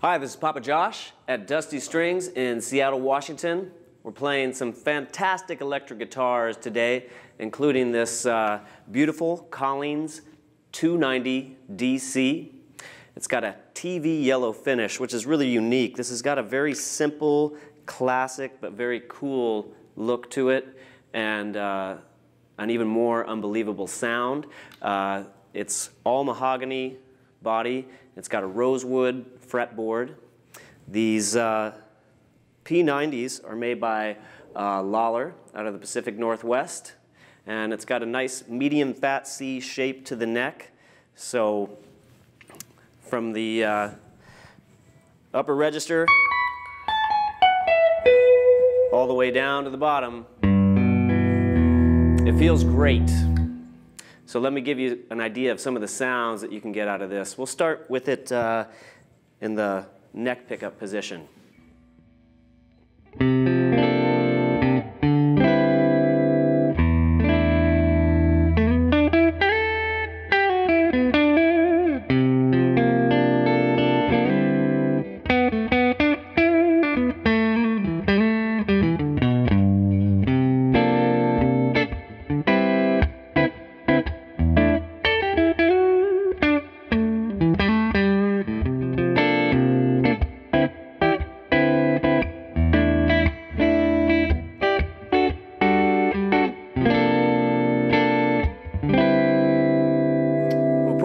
Hi, this is Papa Josh at Dusty Strings in Seattle, Washington. We're playing some fantastic electric guitars today, including this uh, beautiful Collings 290 DC. It's got a TV yellow finish, which is really unique. This has got a very simple, classic, but very cool look to it, and uh, an even more unbelievable sound. Uh, it's all mahogany body. It's got a rosewood fretboard. These uh, P90s are made by uh, Lollar out of the Pacific Northwest. And it's got a nice medium fat C shape to the neck. So from the uh, upper register all the way down to the bottom, it feels great. So let me give you an idea of some of the sounds that you can get out of this. We'll start with it uh, in the neck pickup position.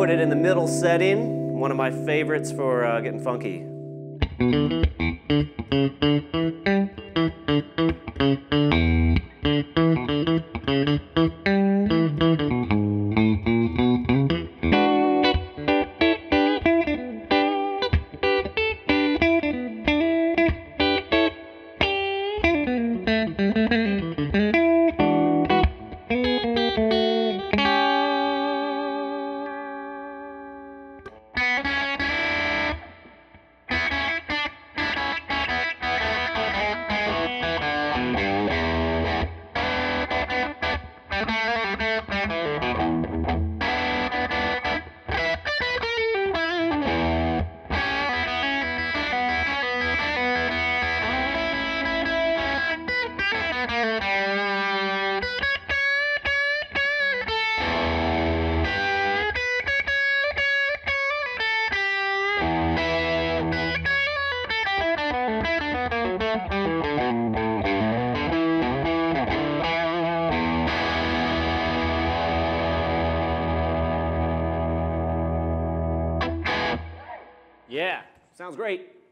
Put it in the middle setting, one of my favorites for uh, getting funky. Yeah, sounds great.